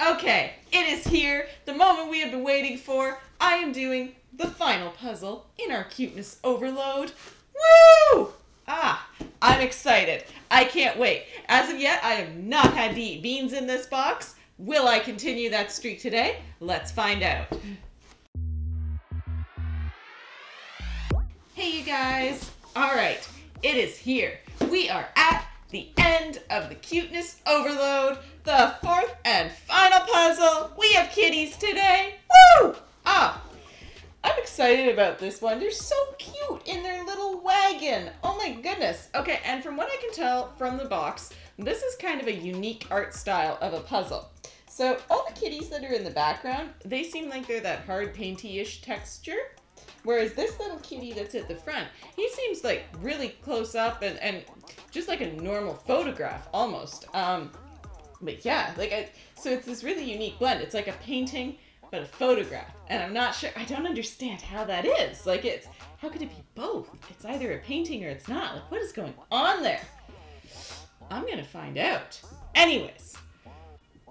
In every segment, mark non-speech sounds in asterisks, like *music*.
Okay, it is here, the moment we have been waiting for. I am doing the final puzzle in our cuteness overload. Woo! Ah, I'm excited. I can't wait. As of yet, I have not had to eat beans in this box. Will I continue that streak today? Let's find out. Hey, you guys. All right, it is here. We are at the end of the cuteness overload, the fourth and final puzzle. We have kitties today. Woo! Ah, I'm excited about this one. They're so cute in their little wagon. Oh my goodness. Okay, and from what I can tell from the box, this is kind of a unique art style of a puzzle. So all the kitties that are in the background, they seem like they're that hard painty-ish texture. Whereas this little kitty that's at the front, he seems like really close up and, and just like a normal photograph almost. Um, but yeah, like I, so it's this really unique blend. It's like a painting but a photograph, and I'm not sure. I don't understand how that is. Like it's how could it be both? It's either a painting or it's not. Like what is going on there? I'm gonna find out. Anyways,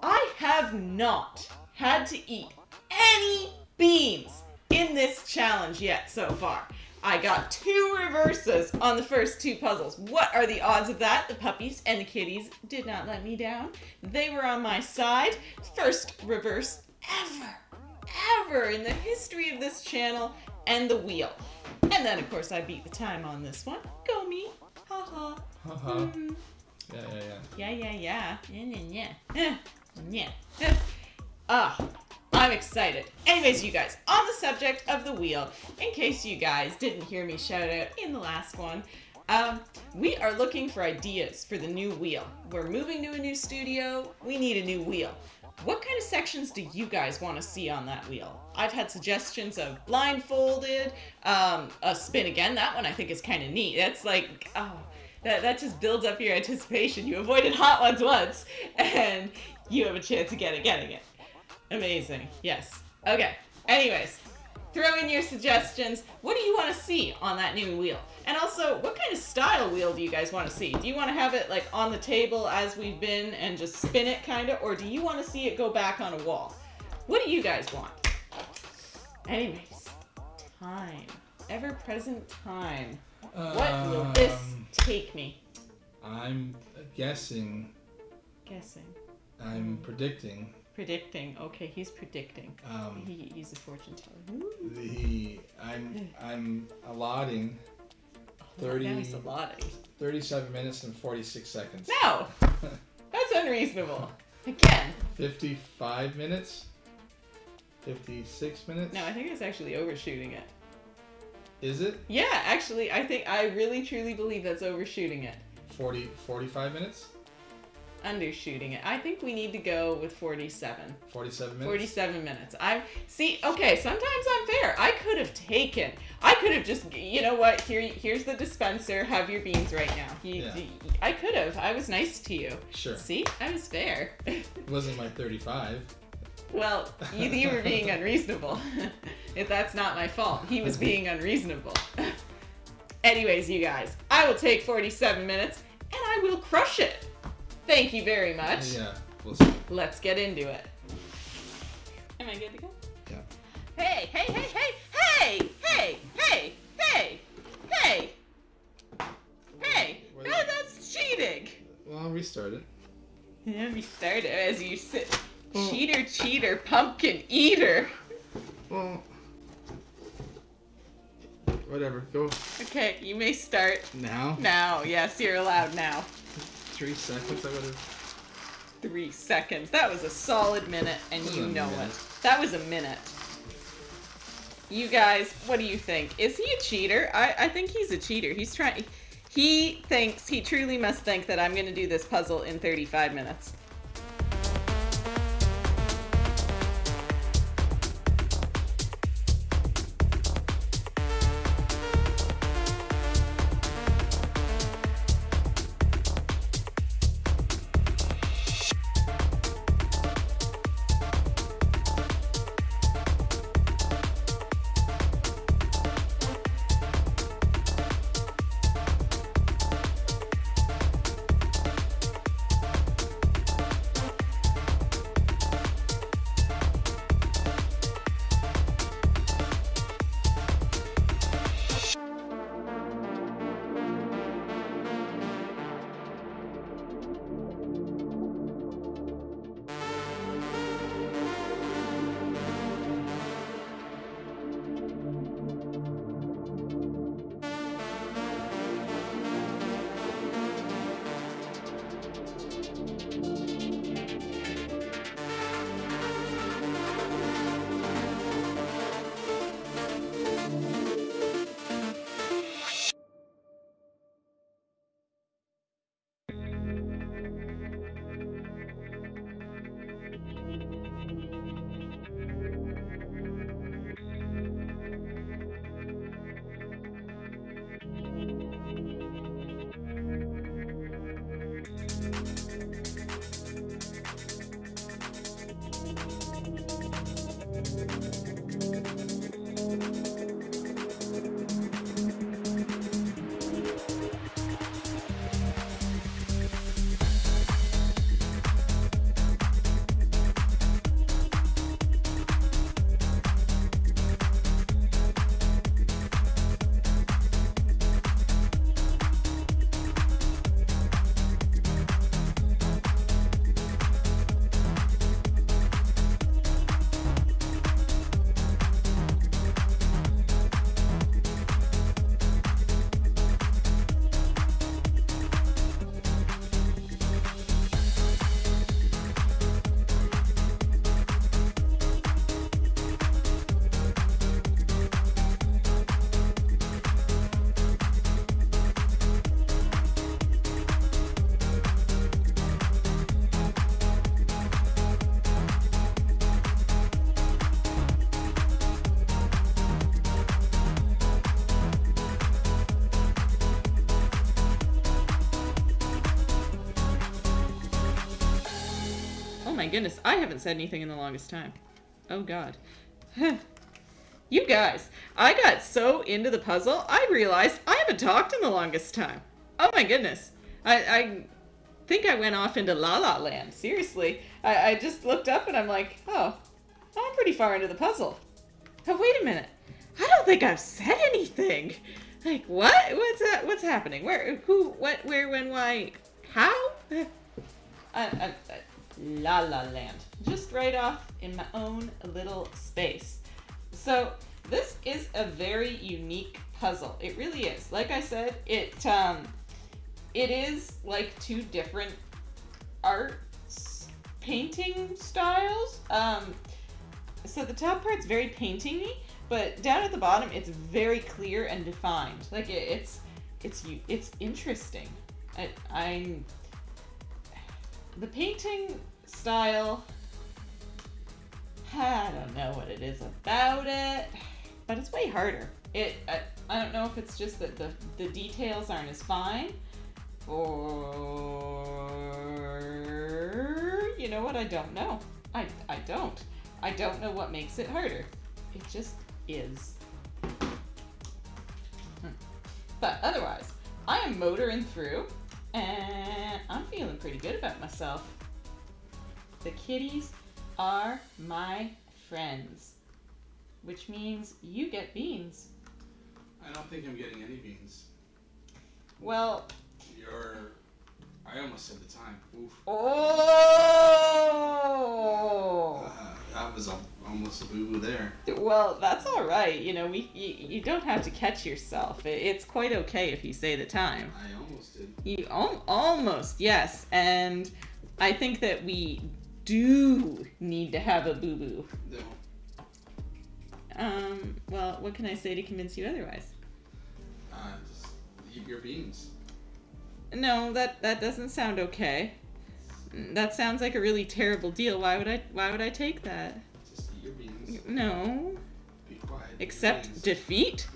I have not had to eat any beans in this challenge yet so far. I got two reverses on the first two puzzles. What are the odds of that? The puppies and the kitties did not let me down. They were on my side. First reverse ever, ever in the history of this channel and the wheel. And then, of course, I beat the time on this one. Go me. Ha ha. Haha. Mm. Yeah, yeah, yeah. Yeah, yeah, yeah. Yeah, yeah, yeah. Yeah. *laughs* yeah. Ah, I'm excited. Anyways, you guys, on the subject of the wheel, in case you guys didn't hear me shout out in the last one, um, we are looking for ideas for the new wheel. We're moving to a new studio. We need a new wheel. What kind of sections do you guys want to see on that wheel? I've had suggestions of blindfolded, um, a spin again. That one I think is kind of neat. That's like, oh, that, that just builds up your *laughs* anticipation. You avoided hot ones once, and you have a chance again of getting it. Amazing. Yes. Okay. Anyways, throw in your suggestions. What do you want to see on that new wheel? And also, what kind of style wheel do you guys want to see? Do you want to have it like on the table as we've been and just spin it kind of? Or do you want to see it go back on a wall? What do you guys want? Anyways, time. Ever present time. What will this Um, take me? I'm guessing. Guessing. I'm predicting. Predicting. Okay, he's predicting. Um, He, he's a fortune teller. Ooh. the I'm I'm allotting Thirty- Now he's a 37 minutes and 46 seconds. No! That's unreasonable. *laughs* Again. 55 minutes. 56 minutes. No, I think it's actually overshooting it. Is it Yeah, actually, I think I really truly believe that's overshooting it. 40 45 minutes? Undershooting it. I think we need to go with 47. 47 minutes. 47 minutes. I see. Okay, sometimes I'm fair. I could have taken. I could have just. You know what? Here, here's the dispenser. Have your beans right now. You, Yeah. you- I could have. I was nice to you. Sure. See, I was fair. *laughs* It wasn't my 35. well, you, you were being *laughs* unreasonable. *laughs* if that's not my fault, he was being unreasonable. Anyways, you guys, I will take 47 minutes and I will crush it. Thank you very much. Yeah. We'll see. Let's get into it. Am I good to go? Yeah. Hey, hey, hey, hey, hey, hey, hey, hey, hey, hey. No, that's cheating. Well, I'll restart it. Let me start it as you sit. Oh. Cheater, cheater, pumpkin eater. Well. Whatever. Go Okay, you may start now. now. Yes, you're allowed now. Three seconds. I would have. Three seconds. That was a solid minute, and you know minute. it. That was a minute. You guys, what do you think? Is he a cheater? I, I think he's a cheater. He's trying. He thinks, he truly must think that I'm going to do this puzzle in 35 minutes. Goodness, I haven't said anything in the longest time. Oh god. *sighs* you guys, I got so into the puzzle, I realized I haven't talked in the longest time. Oh my goodness. I, I think I went off into La La Land. Seriously. I, I just looked up and I'm like, oh, I'm pretty far into the puzzle. Oh, wait a minute. I don't think I've said anything. Like, what? What's that? What's happening? Where? Who? What? Where? When? Why? How? I, I, I, La La Land. Just right off in my own little space. So, this is a very unique puzzle. It really is. Like I said, it um, it is like two different art painting styles. Um, so the top part's very paintingy, but down at the bottom it's very clear and defined. Like it, it's it's it's interesting. I, I'm the painting style. *sighs* I don't know what it is about it, but it's way harder. It I, I don't know if it's just that the the details aren't as fine, or you know what? I don't know. I I don't. I don't know what makes it harder. It just is. Hmm. But otherwise, I am motoring through, and I'm feeling pretty good about myself. The kitties are my friends, which means you get beans. I don't think I'm getting any beans. Well, You're. I almost said the time. Oof. oh. Uh, that was a, almost a boo boo there. Well, that's all right. You know, we you, you don't have to catch yourself. It, it's quite okay if you say the time. I almost did. You al- almost yes, and I think that we do need to have a boo boo. No. Um. Well, what can I say to convince you otherwise? Uh, just eat your beans. No, that that doesn't sound okay. That sounds like a really terrible deal. Why would I? Why would I take that? Just eat your beans. No. Be quiet. Accept beans. defeat?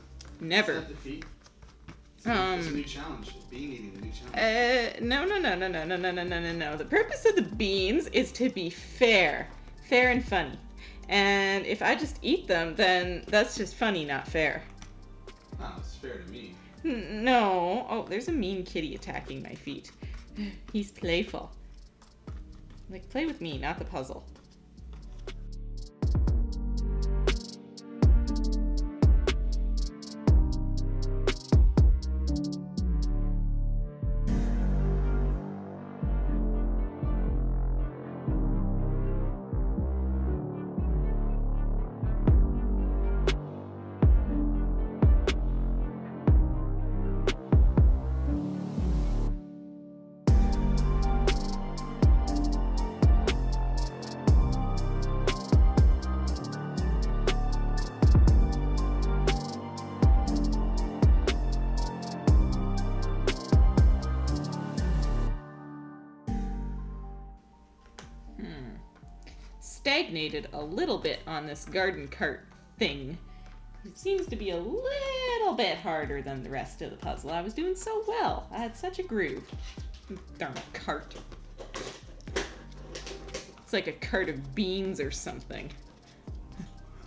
Never. Accept defeat. It's, Um, a new challenge. Bean eating, the new challenge. Uh, no, no, no, no, no, no, no, no, no, no, no. The purpose of the beans is to be fair, fair and funny. And if I just eat them, then that's just funny, not fair. Ah, it's fair to me. No. Oh, there's a mean kitty attacking my feet. *sighs* He's playful. Like, play with me, not the puzzle. A little bit on this garden cart thing. It seems to be a little bit harder than the rest of the puzzle. I was doing so well. I had such a groove. Darn cart. It's like a cart of beans or something.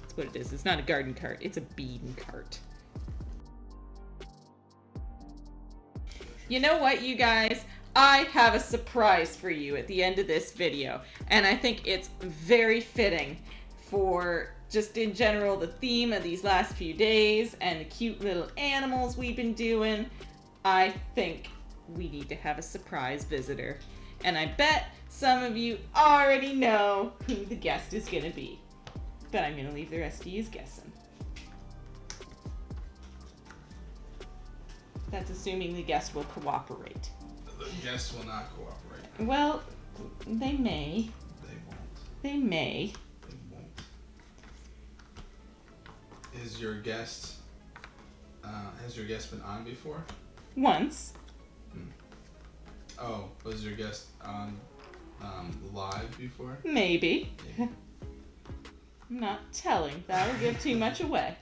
That's what it is. It's not a garden cart, it's a bean cart. You know what, you guys? I have a surprise for you at the end of this video, and I think it's very fitting for just in general the theme of these last few days and the cute little animals we've been doing. I think we need to have a surprise visitor, and I bet some of you already know who the guest is going to be, but I'm going to leave the rest of you guessing. That's assuming the guest will cooperate. The guests will not cooperate. Well, they may. They won't. They may. They won't. Is your guest? Uh, has your guest been on before? Once. Oh, was your guest on um, live before? Maybe. Maybe. *laughs* I'm not telling. That'll give too much away.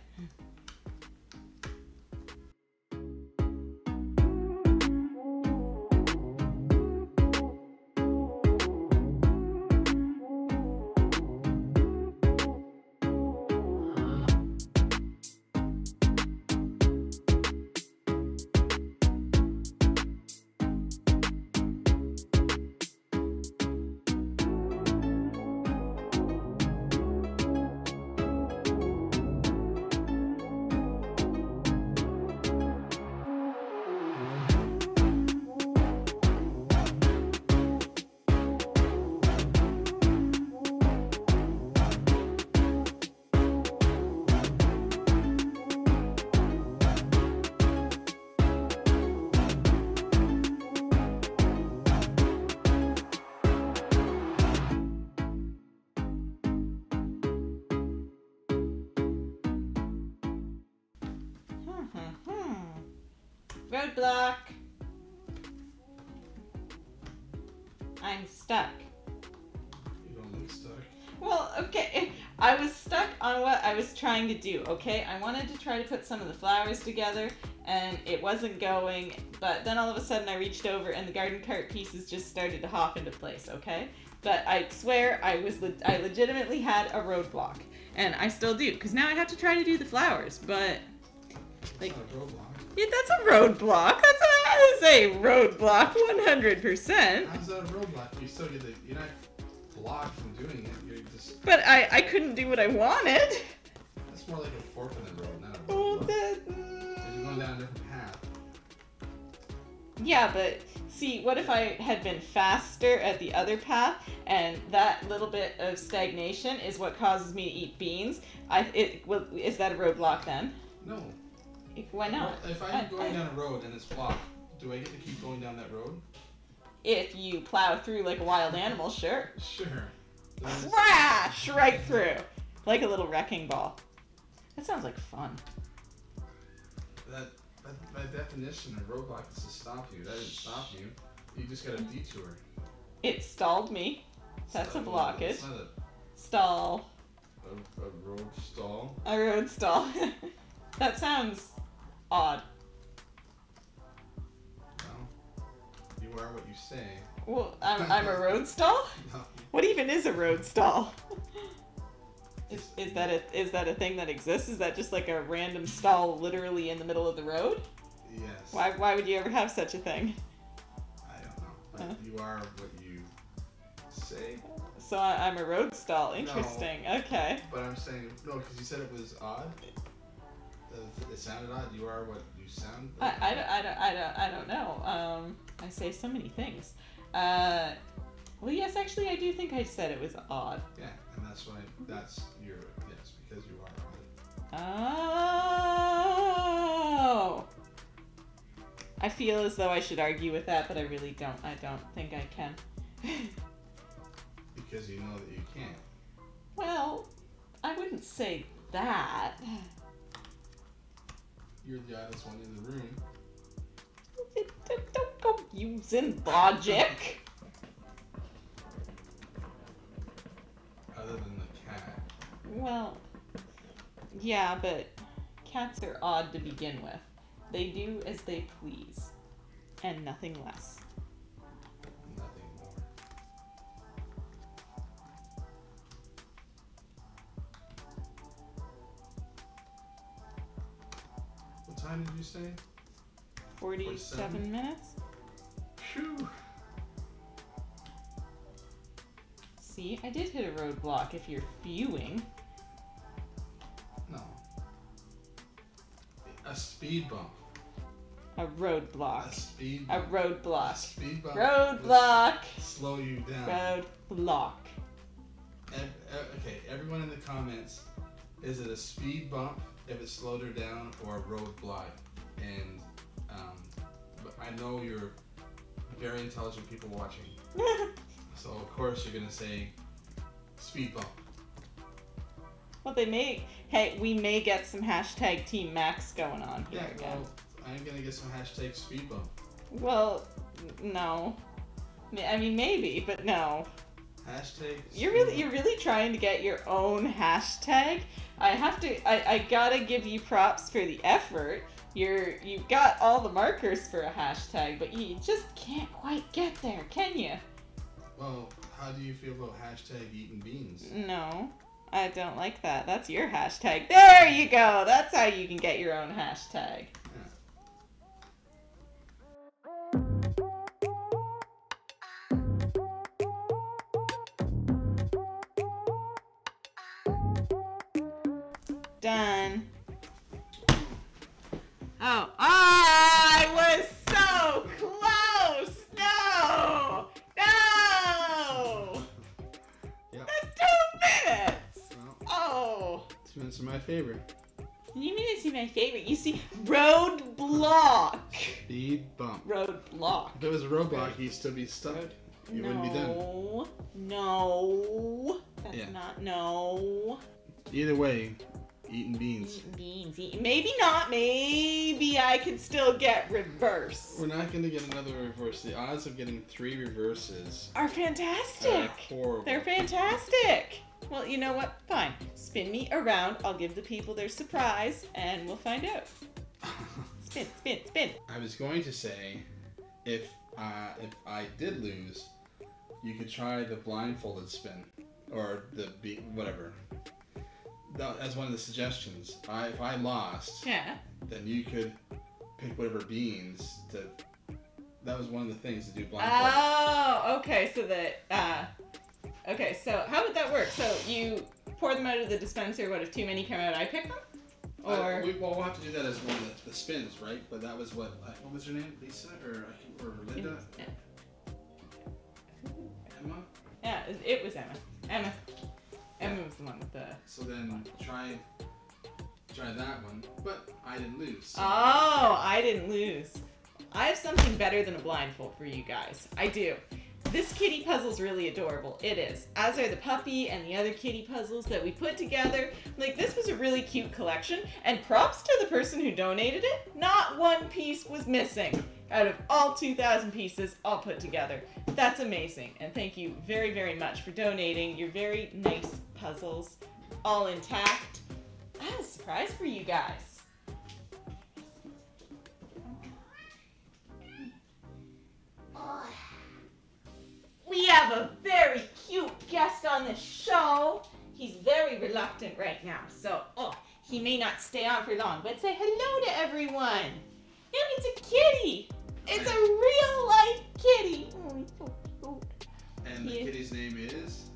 Roadblock. I'm stuck. You don't look stuck. Well, okay. *laughs* I was stuck on what I was trying to do, okay? I wanted to try to put some of the flowers together and it wasn't going, but then all of a sudden I reached over and the garden cart pieces just started to hop into place, okay? But I swear I was le- I legitimately had a roadblock and I still do cuz now I have to try to do the flowers, but Like- It's not a roadblock. Yeah, that's a roadblock. That's a, that is a roadblock 100%. How's that a roadblock? You still get the. You're not blocked from doing it. You're just. But I I couldn't do what I wanted. That's more like a fork in the road, not a roadblock. that, you're going down a different path. Yeah, but see, what if I had been faster at the other path, and that little bit of stagnation is what causes me to eat beans? I it well, is that a roadblock then? No. Why not? Well, if I- I'm going I- down a road and it's blocked, do I get to keep going down that road? If you plow through like a wild animal, sure. Sure. Crash right through, like a little wrecking ball. That sounds like fun. That, that, by definition, a roadblock is to stop you. That didn't stop you. You just got a detour. It stalled me. That's a blockage. It's not Stall. a, a, a road stall. A road stall. *laughs* that sounds odd. No. You are what you say. Well, I'm, I'm a road *laughs* stall? No. What even is a road stall? *laughs* Is, is that a is that a thing that exists? Is that just like a random stall literally in the middle of the road? Yes. Why why would you ever have such a thing? I don't know. But Huh? you are what you say. So I, I'm a road stall. Interesting. Okay. But I'm saying no, because you said it was odd. It sounded odd. You are what you sound. I, I, don't, I, don't, I, don't, I don't know. Um, I say so many things. Uh, well, yes, actually, I do think I said it was odd. Yeah, and that's why. That's your yes, because you are odd. Oh. I feel as though I should argue with that, but I really don't. I don't think I can. Because you know that you can't. well, I wouldn't say that. You're the oddest one in the room. Don't go using logic. Other than the cat. Well, yeah, but cats are odd to begin with. They do as they please, and nothing less. Time did you say? 47 47? minutes? Phew. See, I did hit a roadblock if you're viewing. No. A speed bump. A A roadblock. speed A bump. A roadblock. speed bump. Roadblock. Slow you down. Roadblock. Ev- okay, everyone in the comments, is it a speed bump if it slowed her down or a roadblock? And um, but I know you're very intelligent people watching, *laughs* so of course you're gonna say speed bump. well, they may. Hey, we may get some hashtag Team Max going on here Yeah, again. well, I'm gonna get some hashtag speed bump. Well, no. I mean, maybe, but no. Hashtag. You're really, you're really trying to get your own hashtag. I have to, I, I gotta give you props for the effort. You're, you've got all the markers for a hashtag, but you just can't quite get there, can you? Well, how do you feel about hashtag eating beans? No, I don't like that. That's your hashtag. There you go. That's how you can get your own hashtag. Done. Oh, I was so close. No, no. Yep. That's two minutes. Well, Oh. two minutes are my favorite. You mean to see my favorite? You see, roadblock. Speed bump. Roadblock. If it was a roadblock, he'd still be stuck. You wouldn't be done. No, no, that's Yeah. not no. Either way, Eating beans. Eating beans. Eating. Maybe not. Maybe I could still get reverse. We're not gonna get another reverse. The odds of getting three reverses Are are fantastic. horrible. They're fantastic. Well, you know what? Fine. Spin me around. I'll give the people their surprise, and we'll find out. *laughs* Spin, spin, spin. I was going to say, if uh, if I did lose, you could try the blindfolded spin, or the be whatever. That, as one of the suggestions. I, if I lost, Yeah. then you could pick whatever beans to. That was one of the things to do blindfolded. Oh, okay. So that. Uh, okay. So how would that work? So you pour them out of the dispenser. What if too many come out? I pick them. Uh, Or we, well, we'll have to do that as one of the, the spins, right? But that was what? uh, What was her name? Lisa or or Linda? Emma. yeah, it was Emma. Emma. Emma was the one with the. So then try try that one. But I didn't lose. so- Oh, I didn't lose. I have something better than a blindfold for you guys. I do. This kitty puzzle's really adorable. It is. As are the puppy and the other kitty puzzles that we put together. Like, this was a really cute collection, and props to the person who donated it. Not one piece was missing out of all 2,000 pieces all put together. That's amazing, and thank you very, very much for donating your very nice puzzles, all intact. I have a surprise for you guys. We have a very cute guest on the show. He's very reluctant right now, so oh, he may not stay on for long. But say hello to everyone. And it's a kitty. It's a real life kitty. Oh, he's so cute. and the yeah. kitty's name is.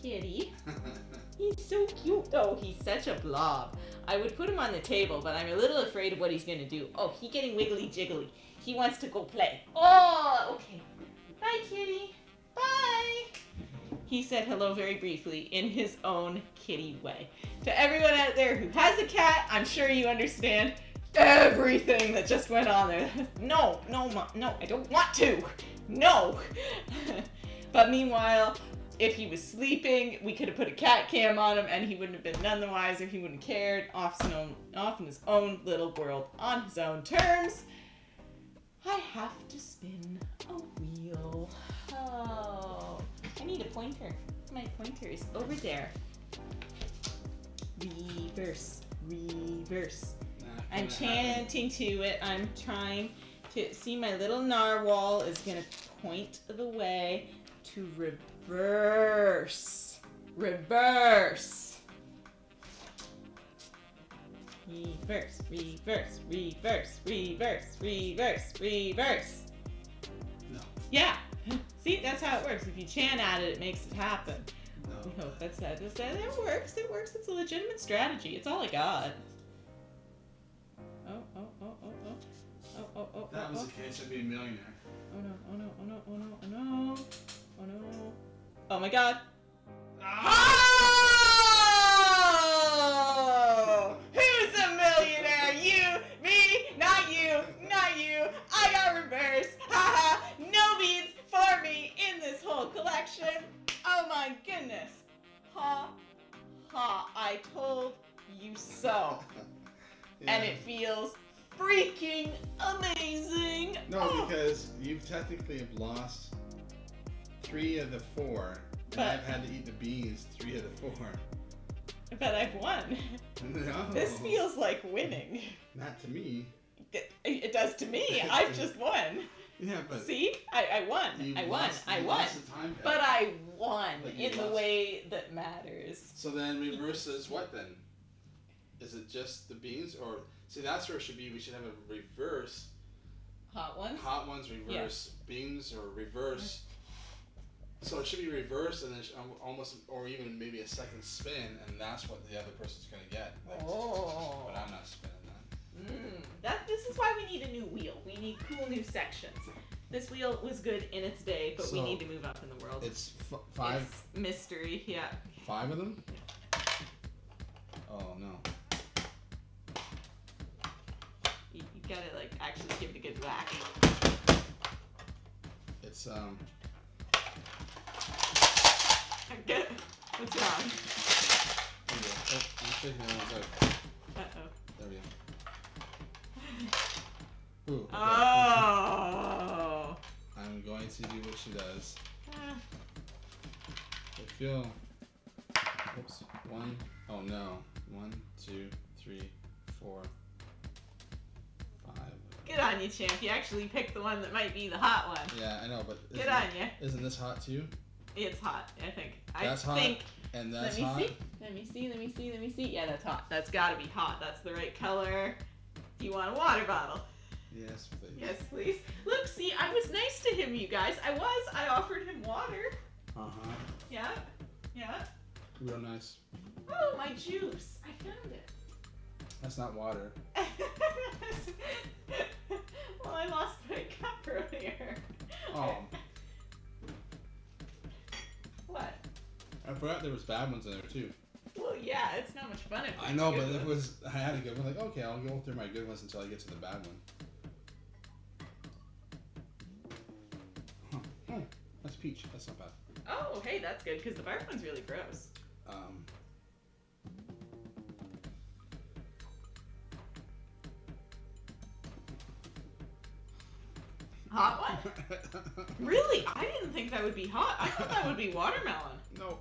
Kitty. *laughs* He's so cute. Oh, he's such a blob. I would put him on the table, but I'm a little afraid of what he's gonna do. Oh, he's getting wiggly jiggly. He wants to go play. Oh, okay. Bye, kitty. Bye. He said hello very briefly in his own kitty way. To everyone out there who has a cat, I'm sure you understand everything that just went on there. *laughs* No, no, no, I don't want to. No. *laughs* but meanwhile, if he was sleeping, we could have put a cat cam on him and he wouldn't have been none the wiser. He wouldn't have cared. Off, his own, off in his own little world on his own terms. I have to spin a wheel. Oh, I need a pointer. My pointer is over there. Reverse, reverse. I'm gonna happen. chanting to it. I'm trying to see my little narwhal is gonna point the way to reverse. Reverse. Reverse, reverse, reverse, reverse, reverse, reverse. No. Yeah. See, that's how it works. If you chant at it, it makes it happen. No. No, that's that. That's that. It works. It works. It's a legitimate strategy. It's all I got. Oh, oh, oh, oh, oh. Oh, oh, oh, That oh, was oh. the case. I'd be a millionaire. Oh no, oh no, oh no, oh no, oh no. Oh no. Oh my god. Feels freaking amazing. No, Oh. because you've technically have lost three of the four, and But- I've had to eat the beans three of the four. But I've won. No. This feels like winning. Not to me. It, it does to me. *laughs* I've just won. Yeah, but See? I, I won. I won. lost- I won. But I won in the way that matters. So then reverse is what then? Is it just the beans or see that's where it should be. We should have a reverse Hot ones? hot ones reverse beans or reverse. So it should be reverse and then almost or even maybe a second spin and that's what the other person's gonna get. Like, Oh. But I'm not spinning that. Mm, that, this is why we need a new wheel. We need cool new sections. This wheel was good in its day, but we need to move up in the world. It's f- five It's mystery, yeah. five of them. Oh no. Gotta like actually give it a good whack. It's um Good. What's wrong? go. Oh, me one. Uh-oh. There we go. *laughs* Ooh, okay. Oh. I'm going to do what she does. Ah. I feel. Oops. One. Oh no. One, two, on you, champ. You actually picked the one that might be the hot one. Yeah, I know, but Good isn't, on you. isn't this hot too? It's hot, I think. That's I hot. think. And that's let me hot. see. Let me see. Let me see. Let me see. Yeah, that's hot. That's gotta be hot. That's the right color. Do you want a water bottle? Yes, please. Yes, please. Look, see, I was nice to him, you guys. I was. I offered him water. Uh huh. Yeah. Yeah. Real nice. Oh, my juice. I found it. That's not water. *laughs* I lost my cup earlier. Oh, *laughs* What? I forgot there was bad ones in there too. Well, yeah, it's not much fun if I know, but it was I had a good one. Like, okay, I'll go through my good ones until I get to the bad one. Huh. Oh, that's peach. That's not bad. Oh, hey, that's good because the barf one's really gross. Um, *laughs* Really? I didn't think that would be hot. I thought that would be watermelon. no.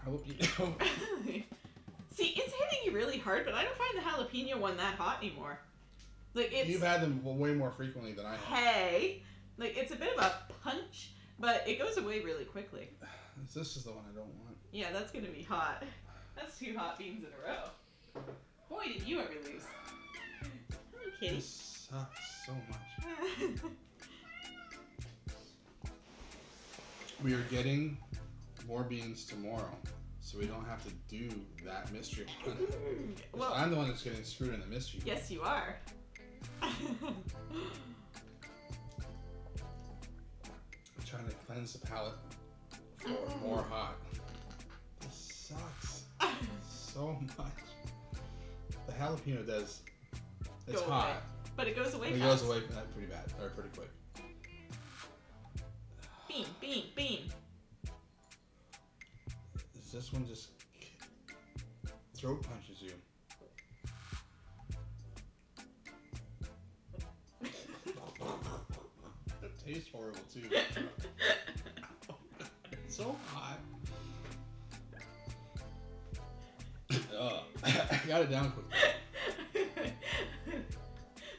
I hope you. Don't. *laughs* See, it's hitting you really hard, but I don't find the jalapeno one that hot anymore. Like it's You've had them way more frequently than I have. hey, like it's a bit of a punch, but it goes away really quickly. *sighs* This is the one I don't want. Yeah, that's gonna be hot. That's two hot beans in a row. Boy, did you ever lose. Hello, kitty. This sucks so much. *laughs* We are getting more beans tomorrow, so we don't have to do that mystery *laughs* well, I'm the one that's getting screwed in the mystery. yes, you are. *laughs* I'm trying to cleanse the palate for more hot. This sucks *laughs* so much. The jalapeno does. It's Go hot. away. but it goes away It fast. goes away pretty bad, or pretty quick. Bean. Is this one just throat punches you? It tastes horrible too. *laughs* It's so hot. *laughs* Ugh. *laughs* I got it down quick.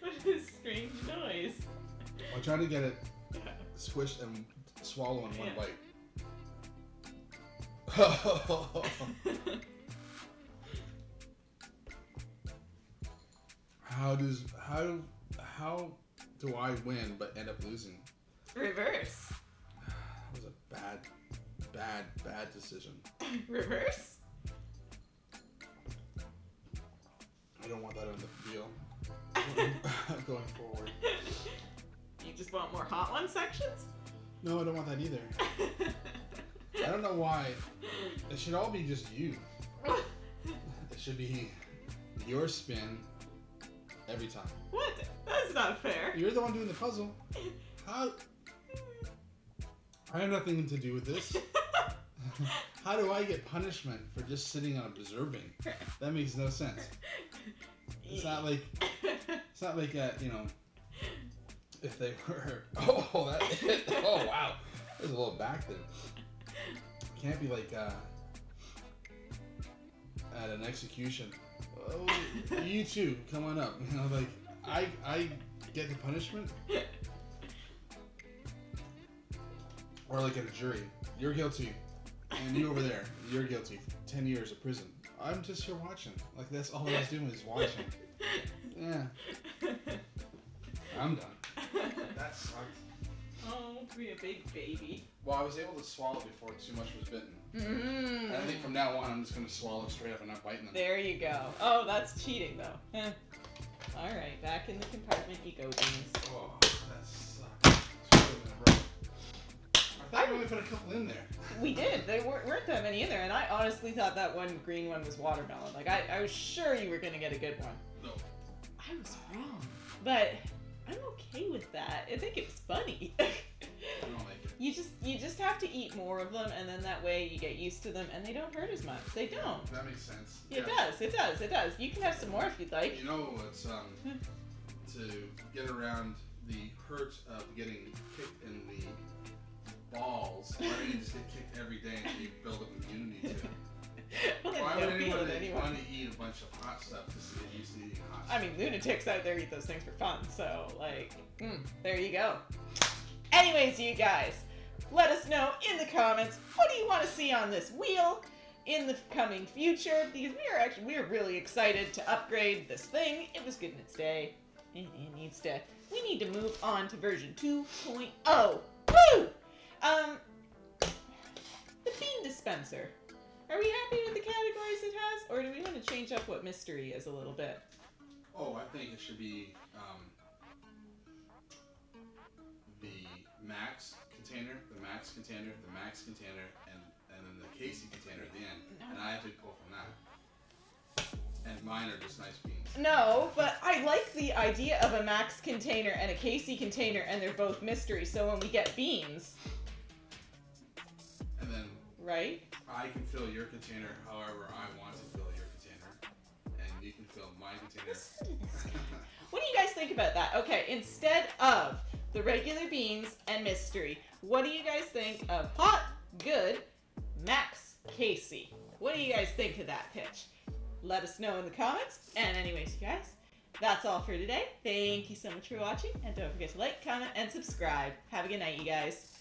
what is this strange noise? I tried to get it squished and swallow in one bite. *laughs* how does how how do I win but end up losing? Reverse. *sighs* That was a bad, bad, bad decision. *laughs* Reverse? I don't want that on the deal *laughs* going forward. you just want more hot one sections? No, I don't want that either. I don't know why. It should all be just you. *laughs* It should be your spin every time. what? That's not fair. You're the one doing the puzzle. How? I have nothing to do with this. *laughs* How do I get punishment for just sitting and observing? That makes no sense. It's not like it's not like uh, you know if they were *laughs* oh that *laughs* oh wow there's a little back there. Can't be like uh, at an execution. Oh, you too, come on up. *laughs* You know, like I I get the punishment, or like at a jury, you're guilty, and you over there, you're guilty. Ten years of prison. I'm just here watching. Like that's all I was doing is watching. Yeah, I'm done. Sucked. oh, be a big baby. Well, I was able to swallow before too much was bitten. Mm. And I think from now on, I'm just gonna swallow straight up and not biting them. There you go. Oh, that's cheating though. *laughs* All right, back in the compartment you go, beans. Oh, that sucked. Two of them in a row. I thought we only put a couple in there. We did. There weren't, weren't that many in there, and I honestly thought that one green one was watermelon. Like I, I was sure you were gonna get a good one. No. I was wrong, but I'm okay with that. I think it's funny. *laughs* I don't like it. you just you just have to eat more of them, and then that way you get used to them, and they don't hurt as much. They don't. That makes sense. It does. It does. It does. You can have some more if you'd like. You know, it's um, to get around the hurt of getting kicked in the balls. Why don't you just get kicked every day and you build up immunity to it? *laughs* Why would anyone want to eat a bunch of hot stuff just to get used to eating hot I mean, lunatics out there eat those things for fun, so like, mm, there you go. Anyways, you guys, let us know in the comments what do you want to see on this wheel in the coming future because we are actually we are really excited to upgrade this thing. It was good in its day. It, it needs to. We need to move on to version 2.0. Woo! Um, the bean dispenser. Are we happy with the categories it has, or do we want to change up what mystery is a little bit? Oh, I think it should be um, the max container, the max container, the max container, and and then the Casey container at the end. And I have to go from that. And mine are just nice beans. No, but I like the idea of a Max container and a Casey container, and they're both mystery. So when we get beans, right? I can fill your container however I want to fill your container, and you can fill my container. Listen to this guy. What do you guys think about that? Okay, instead of the regular beans and mystery, what do you guys think of hot, good, Max Casey? What do you guys think of that pitch? Let us know in the comments. And anyways, you guys, that's all for today. Thank you so much for watching, and don't forget to like, comment, and subscribe. Have a good night, you guys.